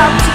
stop